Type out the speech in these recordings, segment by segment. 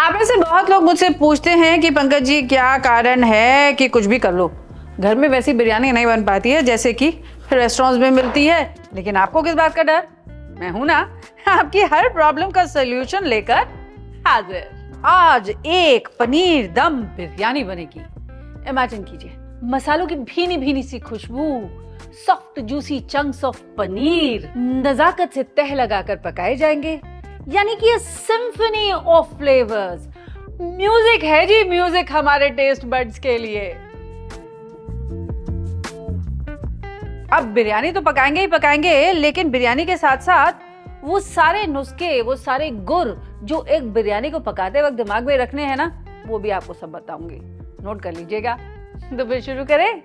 आप में से बहुत लोग मुझसे पूछते हैं कि पंकज जी, क्या कारण है कि कुछ भी कर लो? घर में वैसी बिरयानी नहीं बन पाती है, जैसे कि रेस्टोरेंट्स में मिलती है। लेकिन आपको किस बात का डर? मैं हूँ ना, आपकी हर प्रॉब्लम का सोल्यूशन लेकर हाजिर। आज एक पनीर दम बिरयानी बनेगी। इमेजिन कीजिए, मसालों की भीनी भीनी सी खुशबू soft juicy chunks of paneer, नजाकत से तह लगाकर पकाए जाएँगे। यानी कि सिंफनी ऑफ़ फ्लेवर्स म्यूज़िक है जी म्यूज़िक हमारे टेस्ट बड्स के लिए। अब बिरयानी तो पकाएँगे ही पकाएँगे, लेकिन बिरयानी के साथ साथ वो सारे नुस्खे, वो सारे गुर जो एक बिरयानी को पकाते वक्त दिमाग में रखने हैं ना, वो भी आपको सब बताऊँगी। नोट कर लीजिएगा। तो फिर शुरू करें।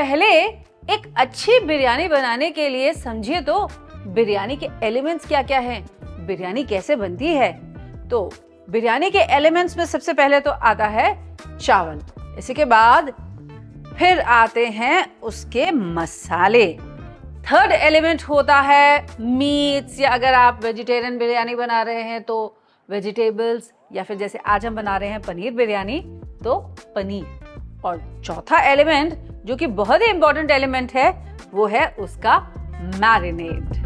पहले एक अच्छी बिरयानी बनाने के लिए समझिए तो बिरयानी के एलिमेंट्स क्या क्या हैं? बिरयानी कैसे बनती है? तो बिरयानी के एलिमेंट्स में सबसे पहले तो आता है चावल। इसी के बाद फिर आते हैं उसके मसाले। थर्ड एलिमेंट होता है मीट्स या अगर आप वेजिटेरियन बिरयानी बना रहे हैं तो वेजिटेबल्स या फिर जैसे आज हम बना रहे हैं पनीर बिरयानी तो पनीर। और चौथा एलिमेंट जो कि बहुत ही इंपॉर्टेंट एलिमेंट है, वो है उसका मैरिनेट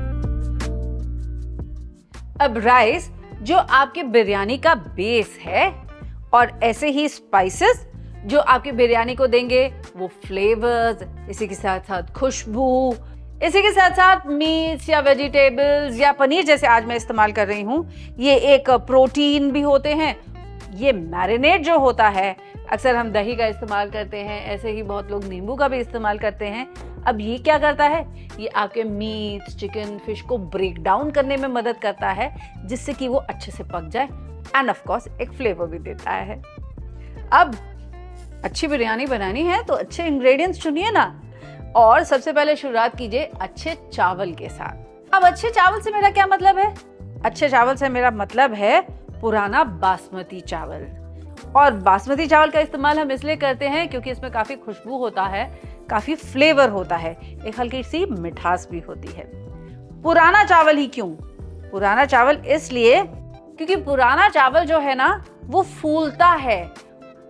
अब राइस जो आपके बिरयानी का बेस है, और ऐसे ही स्पाइसेस जो आपकी बिरयानी को देंगे, वो फ्लेवर्स इसी के साथ साथ खुशबू, इसी के साथ साथ मीट्स या वेजिटेबल्स या पनीर जैसे आज मैं इस्तेमाल कर रही हूँ, ये एक प्रोटीन भी होते हैं, ये मैरिनेट जो होता है अक्सर हम दही का इस्तेमाल करते हैं, ऐसे ही बहुत लोग नींबू का भी इस्तेमाल करते हैं। अब ये क्या करता है? ये आपके मीट चिकन फ़िश को ब्रेक डाउन करने में मदद करता है, जिससे कि वो अच्छे से पक जाए एंड ऑफ़ कोर्स एक फ्लेवर भी देता है। अब अच्छी बिरयानी बनानी है तो अच्छे इंग्रेडिएंट्स चुनिए ना। और सबसे पहले शुरुआत कीजिए अच्छे चावल के साथ। अब अच्छे चावल से मेरा क्या मतलब है? अच्छे चावल से मेरा मतलब है पुराना बासमती चावल। और बासमती चावल का इस्तेमाल हम इसलिए करते हैं क्योंकि इसमें काफ़ी खुशबू होता है, काफ़ी फ्लेवर होता है। एक हल्की सी मिठास भी होती है। पुराना चावल ही क्यों? पुराना चावल इसलिए क्योंकि पुराना चावल जो है ना, वो फूलता है,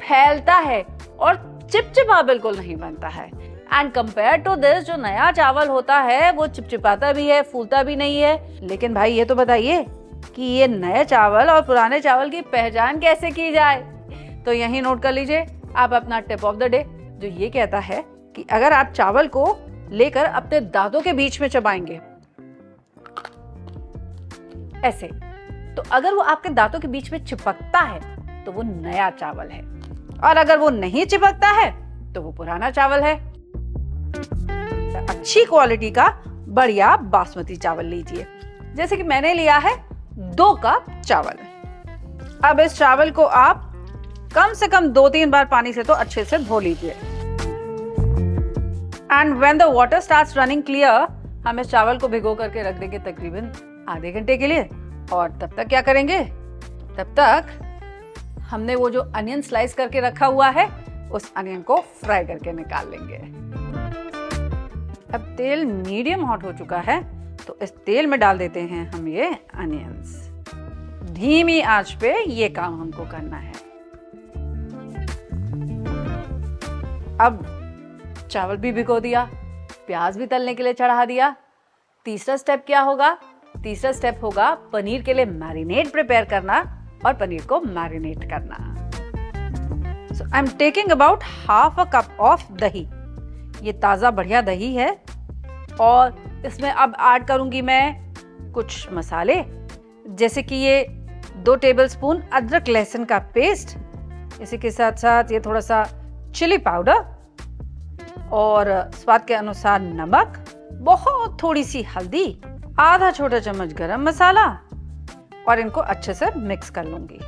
फैलता है और चिपचिपा बिल्कुल नहीं बनता है। एंड कंपेयर टू दिस जो नया चावल होता है, वो चिपचिपाता भी है, फूलता भी नहीं है। लेकिन भाई, ये तो बताइए कि ये नए चावल और पुराने चावल की पहचान कैसे की जाए? तो यही नोट कर लीजिए, आप अपना टिप ऑफ़ द डे। जो ये कहता है कि अगर आप चावल को लेकर अपने दांतों के बीच में चबाएँगे, ऐसे तो अगर वो आपके दांतों के बीच में चिपकता है तो वो नया चावल है। और अगर वो नहीं चिपकता है तो वो पुराना चावल है। अच्छी क्वालिटी का बढ़िया बासमती चावल लीजिए। जैसे कि मैंने लिया है दो कप चावल। अब इस चावल को आप कम से कम दो तीन बार पानी से तो अच्छे से धो लीजिए। And when the water start running clear हम इस चावल को भिगो करके रख देंगे तकरीबन आधे घंटे के लिए। और तब तक क्या करेंगे? तब तक हमने वो जो अनियन स्लाइस करके रखा हुआ है, उस अनियन को फ्राई करके निकाल लेंगे। अब तेल मीडियम हॉट हो चुका है तो इस तेल में डाल देते हैं हम ये अनियंस धीमी आँच पे ये काम हमको करना है। अब चावल भी भिगो दिया, प्याज भी तलने के लिए चढ़ा दिया। तीसरा स्टेप क्या होगा? तीसरा स्टेप होगा पनीर के लिए मैरिनेट प्रिपेयर करना और पनीर को मैरिनेट करना। So I am taking about half a cup of dahi. ये ताज़ा बढ़िया दही है और इसमें अब ऐड करूँगी मैं कुछ मसाले, जैसे कि ये दो टेबलस्पून अदरक लहसुन का पेस्ट इसी के साथ साथ ये थोड़ा सा चिली पाउडर और स्वाद के अनुसार नमक, बहुत थोड़ी सी हल्दी, आधा छोटा चम्मच गरम मसाला और इनको अच्छे से मिक्स कर लूँगी।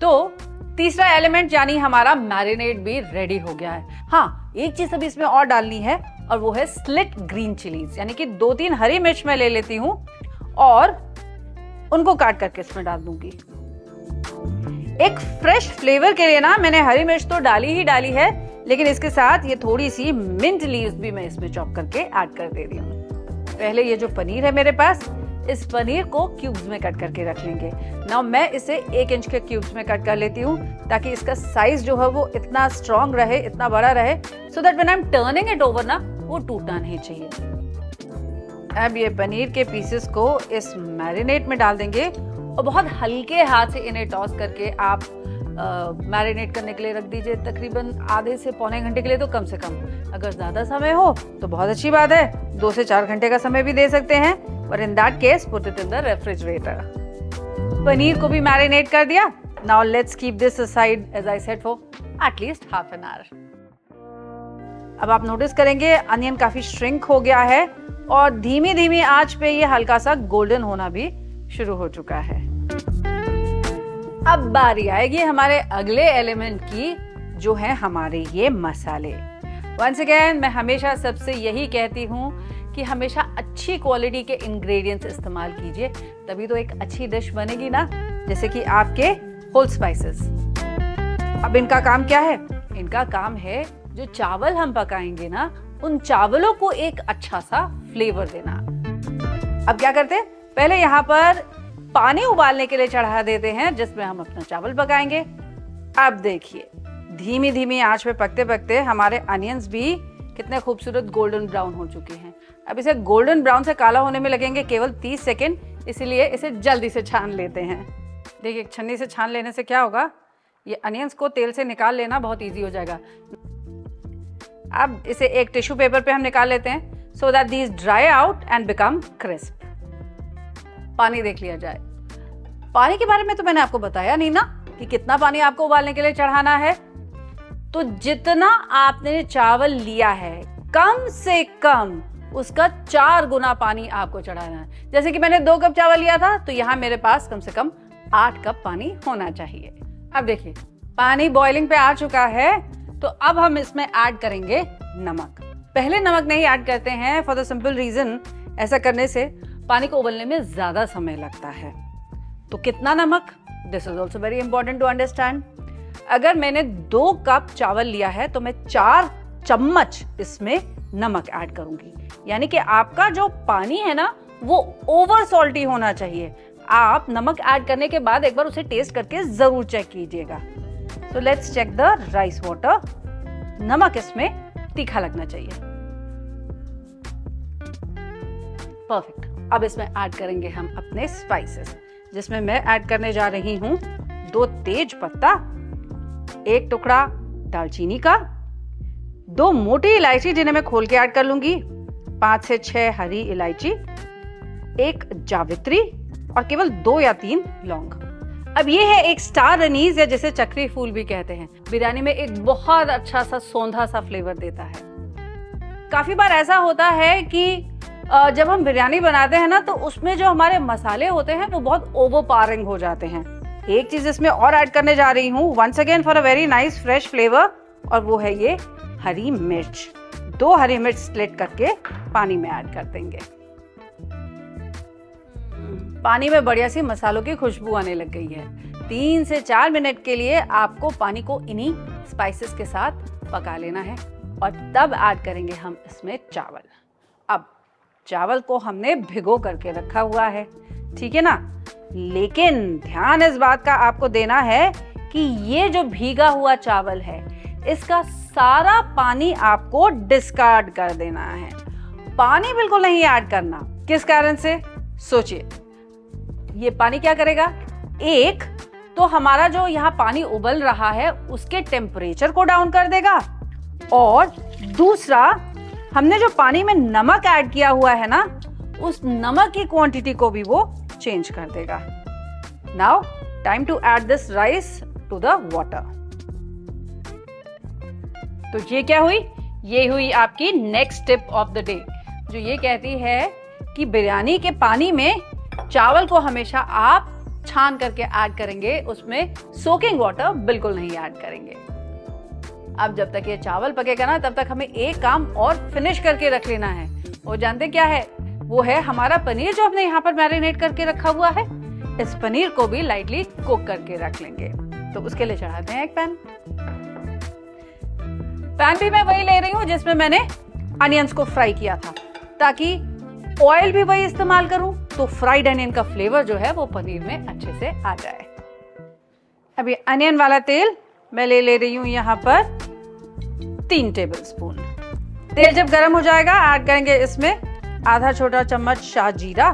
तो तीसरा एलिमेंट यानी हमारा मैरिनेट भी रेडी हो गया है। हाँ एक चीज़ अभी इसमें और डालनी है और वो है स्लिट ग्रीन चिलीज यानी कि दो तीन हरी मिर्च मैं ले लेती हूँ और उनको काट करके इसमें डाल दूँगी। एक फ्रेश फ्लेवर के लिए ना मैंने हरी मिर्च तो डाली ही डाली है लेकिन इसके साथ ये थोड़ी सी मिंट लीव्स भी मैं इसमें चॉप करके ऐड कर दे रही हूँ। पहले ये जो पनीर है मेरे पास, इस पनीर को क्यूब्स में कट करके रख लेंगे। नाउ मैं इसे एक इंच के क्यूब्स में कट कर लेती हूँ ताकि इसका साइज़ जो है वो इतना स्ट्रॉन्ग रहे, इतना बड़ा रहे so that when I am turning it over ना, वो टूटना नहीं चाहिए। अब ये पनीर के पीसेस को इस मैरिनेट में डाल देंगे और बहुत हल्के हाथ से इन्हें टॉस करके आप मैरिनेट करने के लिए रख दीजिए तकरीबन आधे से पौने घंटे के लिए तो कम से कम। अगर ज़्यादा समय हो तो बहुत अच्छी बात है। दो से चार घंटे का समय भी दे सकते हैं और in that case put it in the refrigerator paneer को भी मैरिनेट कर दिया। Now let's keep this aside as I said for at least half an hour अब आप नोटिस करेंगे अनियन काफ़ी श्रिंक हो गया है, और धीमी धीमी आँच पे ये हल्का सा गोल्डन होना भी शुरू हो चुका है। अब बारी आएगी हमारे अगले एलिमेंट की, जो है हमारे ये मसाले। वंस अगेन मैं हमेशा सबसे यही कहती हूँ कि हमेशा अच्छी क्वालिटी के इंग्रेडिएंट्स इस्तेमाल कीजिए, तभी तो एक अच्छी डिश बनेगी ना, जैसे कि आपके होल स्पाइसेस अब इनका काम क्या है? इनका काम है, जो चावल हम पकाएँगे ना, उन चावलों को एक अच्छा सा फ्लेवर देना। अब क्या करते हैं? पहले यहाँ पर पानी उबालने के लिए चढ़ा देते हैं, जिसमें हम अपना चावल पकाएँगे। अब देखिए धीमी धीमी आँच पे पकते पकते हमारे अनियंस भी कितने खूबसूरत गोल्डन ब्राउन हो चुके हैं। अब इसे गोल्डन ब्राउन से काला होने में लगेंगे केवल 30 सेकेंड, इसीलिए इसे जल्दी से छान लेते हैं। देखिए छन्नी से छान लेने से क्या होगा? ये अनियंस को तेल से निकाल लेना बहुत ईजी हो जाएगा। अब इसे एक टिश्यू पेपर पे हम निकाल लेते हैं so that these dry out and become crisp पानी देख लिया जाए। पानी के बारे में तो मैंने आपको बताया नहीं ना कि कितना पानी आपको उबालने के लिए चढ़ाना है। तो जितना आपने चावल लिया है, कम से कम उसका चार गुना पानी आपको चढ़ाना है। जैसे कि मैंने दो कप चावल लिया था तो यहाँ मेरे पास कम से कम आठ कप पानी होना चाहिए। अब देखिए, पानी बॉइलिंग पे आ चुका है तो अब हम इसमें ऐड करेंगे नमक। पहले नमक नहीं ऐड करते हैं फॉर द सिंपल रीजन ऐसा करने से पानी को उबलने में ज़्यादा समय लगता है। तो कितना नमक? This is also very important to understand अगर मैंने दो कप चावल लिया है तो मैं चार चम्मच इसमें नमक ऐड करूँगी। यानी कि आपका जो पानी है ना, वो ओवर सॉल्टी होना चाहिए। आप नमक ऐड करने के बाद एक बार उसे टेस्ट करके ज़रूर चेक कीजिएगा। So let's check the rice water नमक इसमें तीखा लगना चाहिए। परफेक्ट अब इसमें ऐड करेंगे हम अपने स्पाइसेस जिसमें मैं ऐड करने जा रही हूँ दो तेज पत्ता, एक टुकड़ा दालचीनी का, दो मोटी इलायची जिन्हें मैं खोल के ऐड कर लूँगी, पाँच से छह हरी इलायची, एक जावित्री और केवल दो या तीन लौंग। अब ये है एक स्टार अनीज या जिसे चक्री फूल भी कहते हैं। बिरयानी में एक बहुत अच्छा सा सौंधा सा फ्लेवर देता है। काफ़ी बार ऐसा होता है कि जब हम बिरयानी बनाते हैं ना तो उसमें जो हमारे मसाले होते हैं, वो बहुत ओवर हो जाते हैं। एक चीज़ इसमें और ऐड करने जा रही हूँ। Once again for a very nice fresh flavour और वो है ये हरी मिर्च। दो हरी मिर्च स्प्लिट करके पानी में ऐड कर देंगे। पानी में बढ़िया सी मसालों की खुशबू आने लग गई है। तीन से चार मिनट के लिए आपको पानी को इन्हीं स्पाइसेस के साथ पका लेना है, और तब ऐड करेंगे हम इसमें चावल। चावल को हमने भिगो करके रखा हुआ है, ठीक है ना? लेकिन ध्यान इस बात का आपको देना है कि ये जो भीगा हुआ चावल है, इसका सारा पानी आपको डिस्कार्ड कर देना है। पानी बिल्कुल नहीं ऐड करना। किस कारण से? सोचिए। ये पानी क्या करेगा? एक तो हमारा जो यहाँ पानी उबल रहा है, उसके टेम्परेचर को डाउन कर देगा। और दूसरा हमने जो पानी में नमक ऐड किया हुआ है ना, उस नमक की क्वांटिटी को भी वो चेंज कर देगा। Now time to add this rice to the water तो ये क्या हुई? ये हुई आपकी next tip of the day जो ये कहती है कि बिरयानी के पानी में चावल को हमेशा आप छान करके ऐड करेंगे, उसमें सोकिंग वाटर बिल्कुल नहीं ऐड करेंगे। अब जब तक ये चावल पकेगा ना, तब तक हमें एक काम और फिनिश करके रख लेना है। वो जानते क्या है? वो है हमारा पनीर जो हमने यहाँ पर मैरिनेट करके रखा हुआ है। इस पनीर को भी लाइटली कुक करके रख लेंगे। तो उसके लिए चढ़ाते हैं एक पैन पैन भी मैं वही ले रही हूँ जिसमें मैंने अनियंस को फ्राई किया था। ताकि ऑयल भी वही इस्तेमाल करूँ तो फ्राइड अनियन का फ्लेवर जो है वो पनीर में अच्छे से आ जाए। अभी अनियन वाला तेल मैं ले ले रही हूँ यहाँ पर। तीन टेबल स्पून तेल जब गर्म हो जाएगा ऐड करेंगे इसमें आधा छोटा चम्मच शाह जीरा।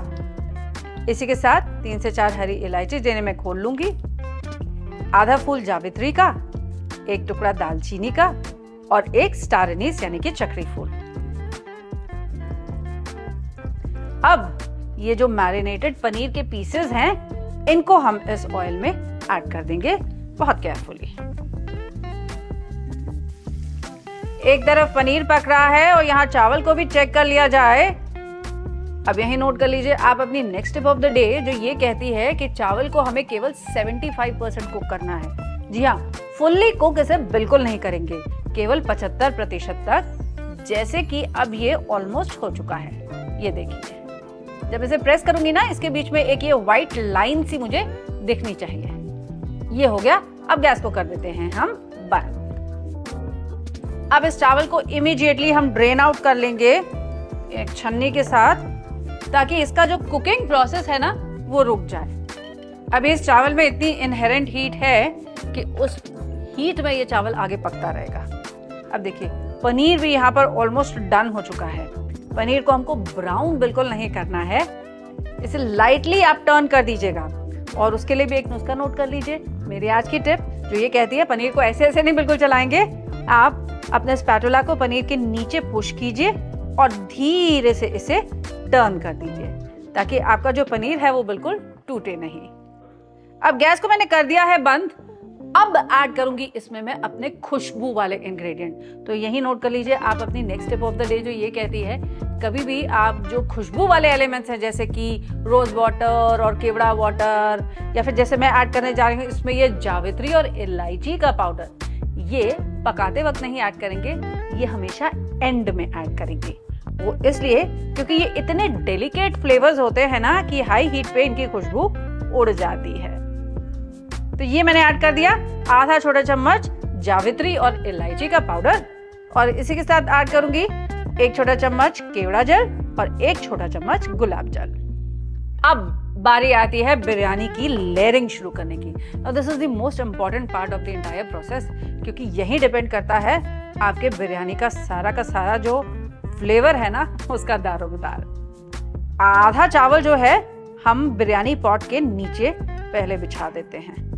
इसी के साथ तीन से चार हरी इलायची जिन्हें मैं खोल लूँगी। आधा फूल जावित्री का, एक टुकड़ा दालचीनी का और एक स्टार यानी कि चक्री फूल। अब ये जो मैरिनेटेड पनीर के पीसेस हैं, इनको हम इस ऑयल में ऐड कर देंगे। बहुत केयरफुली एक तरफ़ पनीर पक रहा है और यहाँ चावल को भी चेक कर लिया जाए। अब यही नोट कर लीजिए, आप अपनी next tip of the day जो ये कहती है कि चावल को हमें केवल 75 परसेंट कुक करना है। जी हाँ फुल्ली कुक इसे बिल्कुल नहीं करेंगे, केवल 75 प्रतिशत तक, जैसे कि अब ये ऑलमोस्ट हो चुका है। ये देखिए, जब इसे प्रेस करूँगी ना, इसके बीच में एक ये व्हाइट लाइन सी मुझे दिखनी चाहिए। ये हो गया, अब गैस को कर देते हैं हम बंद अब इस चावल को इमीडिएटली हम ड्रेन आउट कर लेंगे एक छन्नी के साथ, ताकि इसका जो कुकिंग प्रोसेस है ना, वो रुक जाए। अभी इस चावल में इतनी इनहेरेंट हीट है कि उस हीट में ये चावल आगे पकता रहेगा। अब देखिए, पनीर भी यहाँ पर ऑलमोस्ट डन हो चुका है। पनीर को हमको ब्राउन बिल्कुल नहीं करना है। इसे लाइटली आप टर्न कर दीजिएगा। और उसके लिए भी एक नुस्खा नोट कर लीजिए। मेरी आज की टिप जो ये कहती है, पनीर को ऐसे ऐसे नहीं बिल्कुल चलाएँगे। आप अपने स्पैटुला को पनीर के नीचे पुश कीजिए और धीरे से इसे टर्न कर दीजिए, ताकि आपका जो पनीर है वो बिल्कुल टूटे नहीं। अब गैस को मैंने कर दिया है बंद। अब ऐड करूँगी इसमें मैं अपने खुशबू वाले इंग्रेडिएंट तो यही नोट कर लीजिए, आप अपनी next step of the day जो ये कहती है, कभी भी आप जो खुशबू वाले एलिमेंट्स हैं, जैसे कि रोज वाटर और केवड़ा वाटर या फिर जैसे मैं ऐड करने जा रही हूँ, इसमें ये जावित्री और इलायची का पाउडर ये पकाते वक्त नहीं ऐड करेंगे, ये हमेशा एंड में ऐड करेंगे। वो इसलिए क्योंकि ये इतने डेलिकेट फ्लेवर्स होते हैं ना कि हाई हीट पे इनकी खुशबू उड़ जाती है। तो ये मैंने ऐड कर दिया, आधा छोटा चम्मच जावित्री और इलायची का पाउडर और इसी के साथ ऐड करूँगी एक छोटा चम्मच केवड़ा जल और एक छोटा चम्मच गुलाब जल। अब बारी आती है बिरयानी की लेयरिंग शुरू करने की। This is the most important part of the entire process क्योंकि यही डिपेंड करता है आपके बिरयानी का सारा का सारा जो फ्लेवर है ना, उसका दारोमदार। आधा चावल जो है, हम बिरयानी पॉट के नीचे पहले बिछा देते हैं।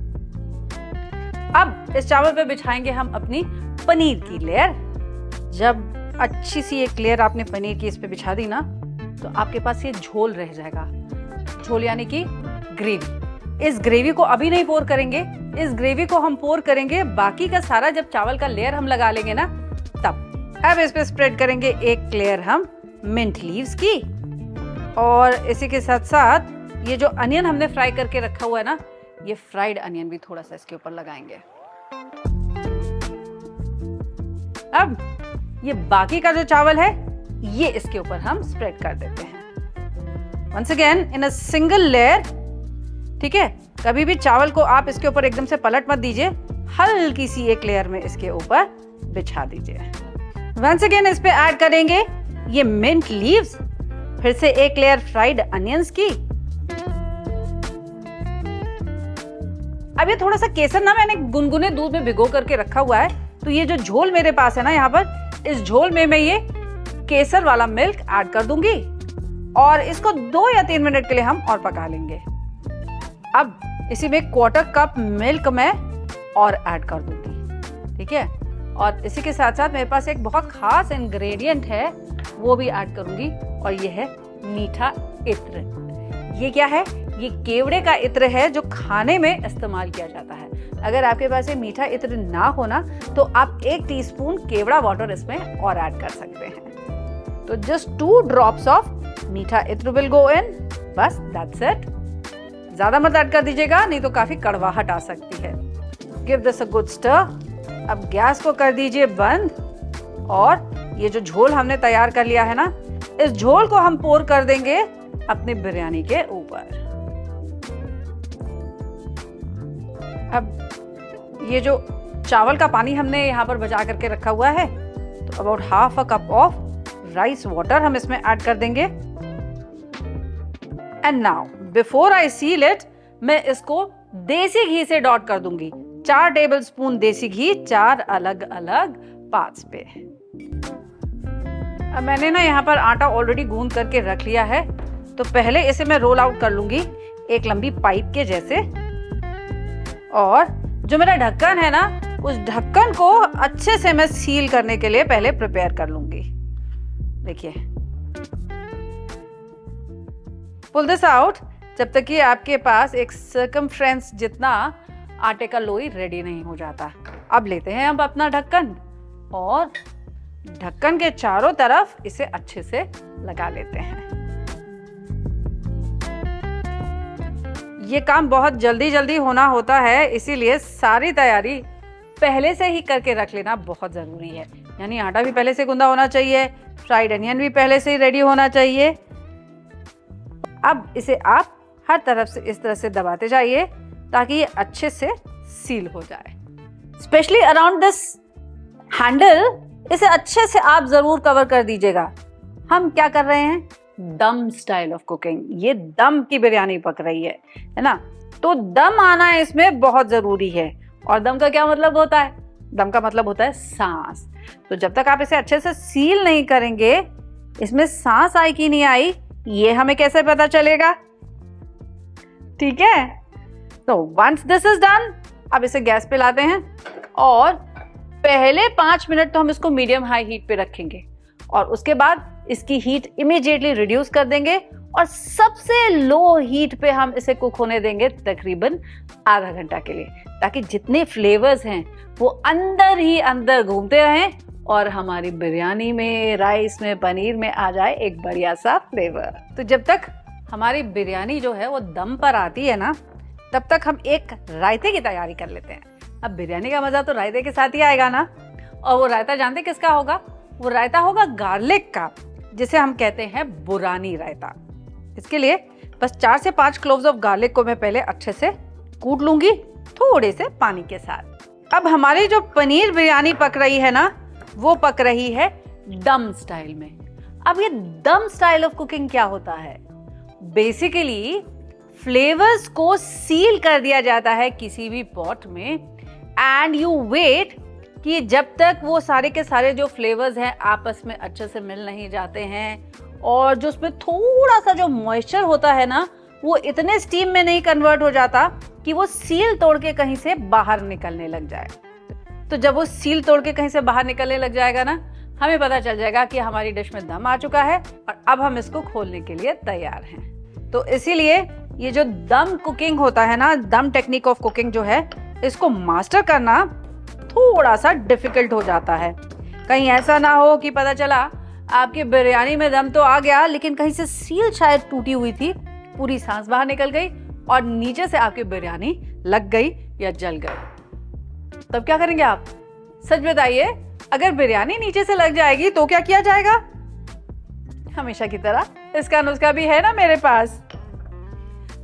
अब इस चावल पे बिछाएँगे हम अपनी पनीर की लेयर जब अच्छी सी एक लेयर आपने पनीर की इस पे बिछा दी ना तो आपके पास ये झोल रह जाएगा। झोल यानी कि ग्रेवी। इस ग्रेवी को अभी नहीं पोर करेंगे। इस ग्रेवी को हम पोर करेंगे। बाकी का सारा जब चावल का लेयर हम लगा लेंगे ना, तब। अब इस पे स्प्रेड करेंगे एक लेयर हम मिंट लीव्स की। और इसी के साथ साथ ये जो अनियन हमने फ्राई करके रखा हुआ है ना, ये फ्राइड अनियन भी थोड़ा सा इसके ऊपर लगाएँगे। अब ये बाकी का जो चावल है, ये इसके ऊपर हम स्प्रेड कर देते हैं। Once again in a single layer ठीक है? कभी भी चावल को आप इसके ऊपर एकदम से पलट मत दीजिए। हल्की सी एक लेयर में इसके ऊपर बिछा दीजिए। वंस अगेन इस पे ऐड करेंगे ये मिंट लीव्स फिर से एक लेयर फ्राइड अनियंस की। अब ये थोड़ा सा केसर ना मैंने गुनगुने दूध में भिगो करके रखा हुआ है। तो ये जो झोल मेरे पास है ना यहाँ पर, इस झोल में मैं ये केसर वाला मिल्क ऐड कर दूँगी। और इसको दो या तीन मिनट के लिए हम और पका लेंगे। अब इसी में क्वार्टर कप मिल्क मैं और ऐड कर दूँगी। ठीक है? और इसी के साथ साथ मेरे पास एक बहुत खास इंग्रेडिएंट है, वो भी ऐड करूँगी और ये है मीठा इत्र। ये क्या है? ये केवड़े का इत्र है जो खाने में इस्तेमाल किया जाता है। अगर आपके पास ये मीठा इत्र ना होना तो आप एक टीस्पून केवड़ा वाटर इसमें और ऐड कर सकते हैं। तो जस्ट टू ड्रॉप्स ऑफ़ मीठा इत्र विल गो इन। बस दैट्स इट ज़्यादा मत ऐड कर दीजिएगा, नहीं तो काफ़ी कड़वाहट आ सकती है। Give this a good stir अब गैस को कर दीजिए बंद। और ये जो झोल हमने तैयार कर लिया है ना, इस झोल को हम पोर कर देंगे अपनी बिरयानी के ऊपर। अब ये जो चावल का पानी हमने यहाँ पर बचा करके रखा हुआ है तो about half a cup of rice water हम इसमें ऐड कर देंगे। And now before I seal it मैं इसको देसी घी से डॉट कर दूँगी। चार टेबल स्पून देसी घी, चार अलग अलग पार्ट्स पे। अब मैंने ना यहाँ पर आटा ऑलरेडी गूंद करके रख लिया है। तो पहले इसे मैं रोल आउट कर लूँगी एक लंबी पाइप के जैसे। और जो मेरा ढक्कन है ना, उस ढक्कन को अच्छे से मैं सील करने के लिए पहले प्रिपेयर कर लूँगी। देखिए। पुल दिस आउट जब तक कि आपके पास एक सर्कमफ्रेंस जितना आटे का लोई रेडी नहीं हो जाता। अब लेते हैं अब अपना ढक्कन, और ढक्कन के चारों तरफ़ इसे अच्छे से लगा लेते हैं। ये काम बहुत जल्दी जल्दी होना होता है, इसीलिए सारी तैयारी पहले से ही करके रख लेना बहुत ज़रूरी है। यानी आटा भी पहले से गुंदा होना चाहिए फ्राइड अनियन भी पहले से ही रेडी होना चाहिए। अब इसे आप हर तरफ़ से इस तरह से दबाते जाइए ताकि ये अच्छे से सील हो जाए। स्पेशली अराउंड दिस हैंडल इसे अच्छे से आप ज़रूर कवर कर दीजिएगा। हम क्या कर रहे हैं? दम स्टाइल ऑफ़ कुकिंग ये दम की बिरयानी पक रही है है ना? तो दम आना इसमें बहुत ज़रूरी है। और दम का क्या मतलब होता है? दम का मतलब होता है सांस। तो जब तक आप इसे अच्छे से सील नहीं करेंगे, इसमें सांस आई कि नहीं आई ये हमें कैसे पता चलेगा? ठीक है? तो वंस दिस इज़ डन अब इसे गैस पे लाते हैं और पहले पाँच मिनट तो हम इसको मीडियम हाई हीट पे रखेंगे और उसके बाद इसकी हीट इमीडिएटली रिड्यूस कर देंगे और सबसे लो हीट पे हम इसे कुक होने देंगे तकरीबन आधा घंटा के लिए, ताकि जितने फ्लेवर्स हैं, वो अंदर ही अंदर घूमते रहें और हमारी बिरयानी में, राइस में, पनीर में आ जाए एक बढ़िया सा फ्लेवर तो जब तक हमारी बिरयानी जो है वो दम पर आती है ना, तब तक हम एक रायते की तैयारी कर लेते हैं। अब बिरयानी का मज़ा तो रायते के साथ ही आएगा ना? और वो रायता जानते किसका होगा? वो रायता होगा गार्लिक का, जिसे हम कहते हैं बुरानी रायता। इसके लिए बस चार से पाँच क्लोव्स ऑफ़ गार्लिक को मैं पहले अच्छे से कूट लूँगी, थोड़े से पानी के साथ। अब हमारी जो पनीर बिरयानी पक रही है ना वो पक रही है दम स्टाइल में। अब ये दम स्टाइल ऑफ़ कुकिंग क्या होता है? बेसिकली फ्लेवर्स को सील कर दिया जाता है किसी भी पॉट में एंड यू वेट कि जब तक वो सारे के सारे जो फ्लेवर्स हैं आपस में अच्छे से मिल नहीं जाते हैं, और जो उसमें थोड़ा सा जो मॉइस्चर होता है ना, वो इतने स्टीम में नहीं कन्वर्ट हो जाता कि वो सील तोड़ के कहीं से बाहर निकलने लग जाए। तो जब वो सील तोड़ के कहीं से बाहर निकलने लग जाएगा ना, हमें पता चल जाएगा कि हमारी डिश में दम आ चुका है और अब हम इसको खोलने के लिए तैयार हैं। तो इसीलिए ये जो दम कुकिंग होता है ना, दम टेक्निक ऑफ़ कुकिंग जो है, इसको मास्टर करना थोड़ा सा डिफ़िकल्ट हो जाता है। कहीं ऐसा ना हो कि पता चला, आपकी बिरयानी में दम तो आ गया, लेकिन कहीं से सील शायद टूटी हुई थी, पूरी सांस बाहर निकल गई और नीचे से आपकी बिरयानी लग गई या जल गई। तब क्या करेंगे आप? सच बताइए, अगर बिरयानी नीचे से लग जाएगी तो क्या किया जाएगा? हमेशा की तरह, इसका नुस्खा भी है ना मेरे पास।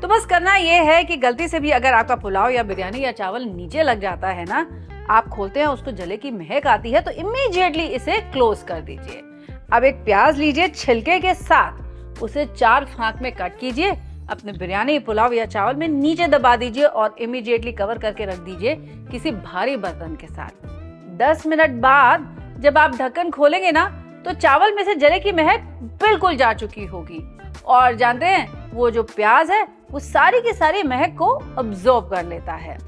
तो बस करना यह है कि गलती से भी अगर आपका पुलाव या बिरयानी या चावल नीचे लग जाता है ना, आप खोलते हैं, उसको जले की महक आती है तो इमीडिएटली इसे क्लोज कर दीजिए। अब एक प्याज लीजिए छिलके के साथ, उसे चार फांक में कट कीजिए अपने बिरयानी, पुलाव या चावल में नीचे दबा दीजिए और इमीडिएटली कवर करके रख दीजिए किसी भारी बर्तन के साथ। दस मिनट बाद जब आप ढक्कन खोलेंगे ना तो चावल में से जले की महक बिल्कुल जा चुकी होगी। और जानते हैं, वो जो प्याज है, वो सारी की सारी महक को अब्जॉर्ब कर लेता है।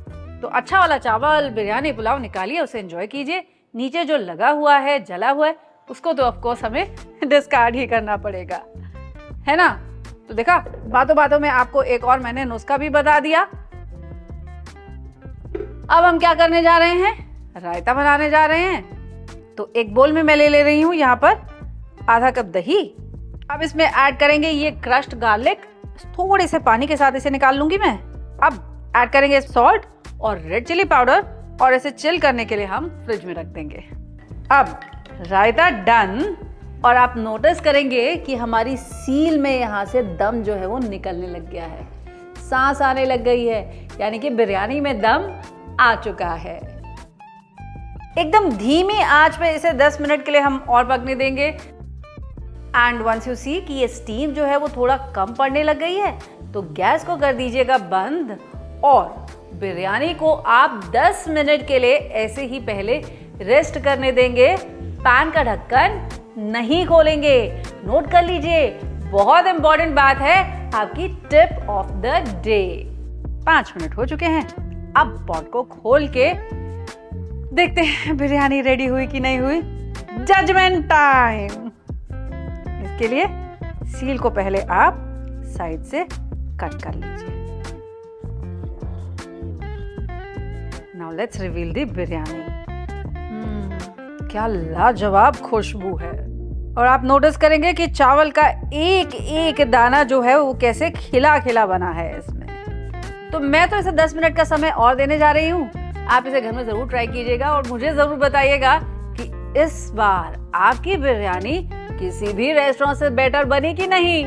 तो अच्छा वाला चावल, बिरयानी, पुलाव निकालिए, उसे एंजॉय कीजिए। नीचे जो लगा हुआ है, जला हुआ है, उसको तो ऑफकोर्स हमें डिस्कार्ड ही करना पड़ेगा। है ना? तो देखा, बातों बातों में आपको एक और मैंने नुस्खा भी बता दिया। अब हम क्या करने जा रहे हैं? रायता बनाने जा रहे हैं। तो एक बोल में मैं ले ले रही हूँ यहाँ पर, आधा कप दही। अब इसमें ऐड करेंगे ये क्रश्ड गार्लिक। थोड़े से पानी के साथ इसे निकाल लूँगी मैं। अब ऐड करेंगे सॉल्ट और रेड चिली पाउडर और इसे चिल करने के लिए हम फ्रिज में रख देंगे। अब रायता डन और आप नोटिस करेंगे कि हमारी सील में यहाँ से दम जो है वो निकलने लग गया है। सांस आने लग गई है, यानी कि बिरयानी में दम आ चुका है। एकदम धीमी आँच पे इसे 10 मिनट के लिए हम और पकने देंगे। एंड वंस यू सी कि ये स्टीम जो है वो थोड़ा कम पड़ने लग गई है तो गैस को कर दीजिएगा बंद और बिरयानी को आप 10 मिनट के लिए ऐसे ही पहले रेस्ट करने देंगे। पैन का ढक्कन नहीं खोलेंगे। नोट कर लीजिए, बहुत इंपॉर्टेंट बात है आपकी टिप ऑफ़ द डे पाँच मिनट हो चुके हैं, अब पॉट को खोल के देखते हैं बिरयानी रेडी हुई कि नहीं हुई। जजमेंट टाइम इसके लिए सील को पहले आप साइड से कट कर लीजिए। Now let's reveal the biryani क्या लाजवाब खुशबू है। और आप नोटिस करेंगे कि चावल का एक एक दाना जो है वो कैसे खिला खिला बना है इसमें। तो मैं तो इसे 10 मिनट का समय और देने जा रही हूँ। आप इसे घर में ज़रूर ट्राई कीजिएगा और मुझे ज़रूर बताइएगा कि इस बार आपकी बिरयानी किसी भी रेस्टोरेंट से बेटर बनी कि नहीं।